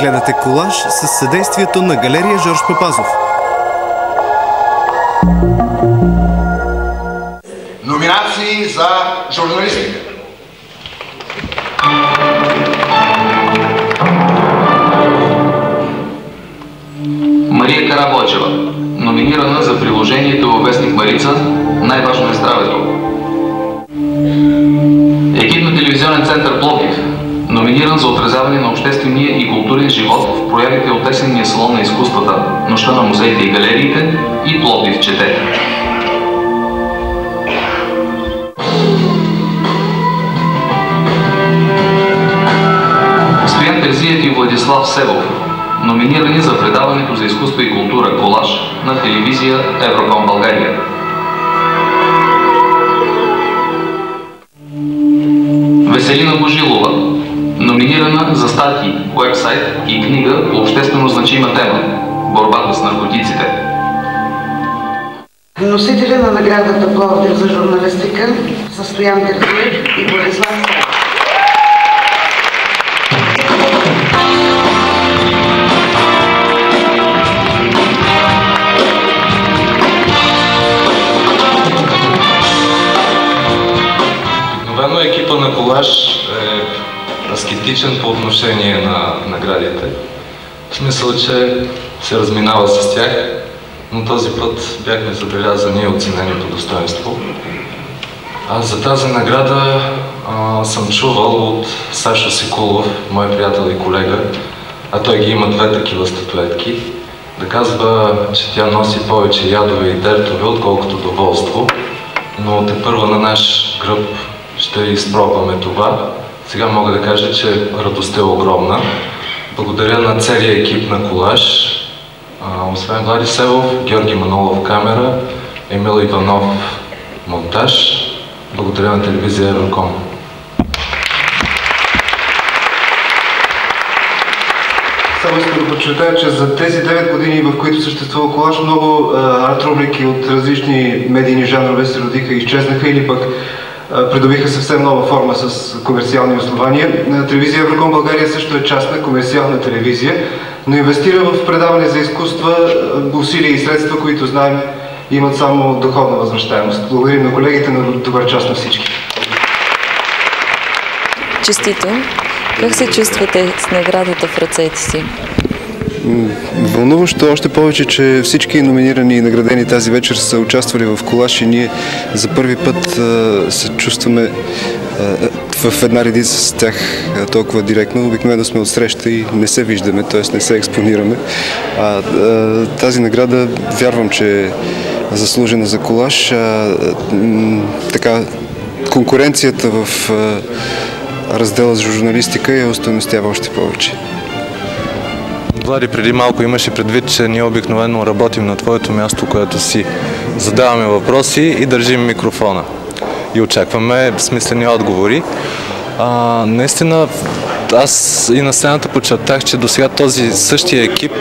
Гледате колаж с съдействието на галерия Жорж Папазов. Номинации за журналистика. Мария Карабочева, номинирана за приложението във вестник Марица Най-важно е здравето. Номиниран за отразяване на обществения и културен живот в проявите от есенния салон на изкуствата, нощта на музеите и галериите и Пловдив чете. Стоян Терзиев и Владислав Себов, номинирани за предаването за изкуство и култура Колаж на телевизия Евроком България. Веселина Божилова, номинирана за статии, вебсайт и книга по обществено значима тема – борбата с наркотиците. Носителя на наградата Пловдив за журналистика са Стоян Терзиев и Савов. Обикновено екипа на колаж аскетичен по отношение на наградите. В смисъл, че се разминава с тях, но този път бяхме забелязани и оценени по достоинство. Аз за тази награда а, съм чувал от Сашо Сикулов, мой приятел и колега, а той ги има две такива статуетки, да казва, че тя носи повече ядове и дертове, отколкото доволство. Но те първа на наш гръб ще изпробваме това. Сега мога да кажа, че радостта е огромна. Благодаря на целия екип на Колаж, освен Влади Севов, Георги Манолов камера, Емил Иванов монтаж. Благодаря на телевизия Евроком. Само искам да подчертая, че за тези 9 години, в които съществува колаж, много арт рубрики от различни медийни жанрове се родиха изчезнаха или пък придобиха съвсем нова форма с комерциални основания. Телевизия Евроком България също е частна комерциална телевизия, но инвестира в предаване за изкуства усилия и средства, които знаем имат само доходна възвръщаемост. Благодарим на колегите на добър час на всички. Честито! Как се чувствате с наградата в ръцете си? Вълнуващо още повече, че всички номинирани и наградени тази вечер са участвали в колаш и ние за първи път се чувстваме в една редица с тях толкова директно. Обикновено сме отсреща и не се виждаме, т.е. не се експонираме. Тази награда вярвам, че е заслужена за колаш. А, конкуренцията в раздела за журналистика я устойностява още повече. Влади преди малко имаше предвид, че ние обикновено работим на твоето място, което си задаваме въпроси и държим микрофона. И очакваме смислени отговори. А, наистина, аз и на сцената подчертах, че до сега този същия екип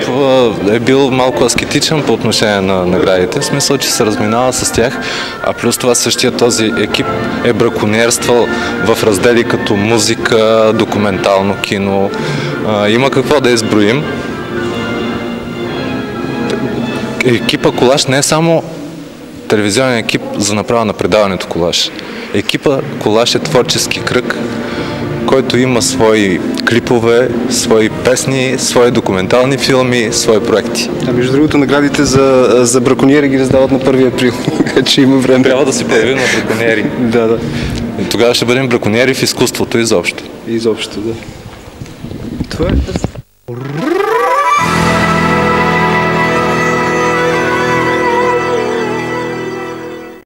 е бил малко аскетичен по отношение на наградите, в смисъл, че се разминава с тях, а плюс това същия този екип е браконьерствал в раздели като музика, документално кино. Има какво да изброим. Екипа Колаш не е само телевизионен екип за направа на предаването Колаш. Екипа Колаш е творчески кръг, който има свои клипове, свои песни, свои документални филми, свои проекти. А между другото, наградите за, за браконьери ги раздават на 1 април, така че има време. Трябва да се появим на браконьери. Да, да. И тогава ще бъдем браконьери в изкуството изобщо. Изобщо, да. Това е.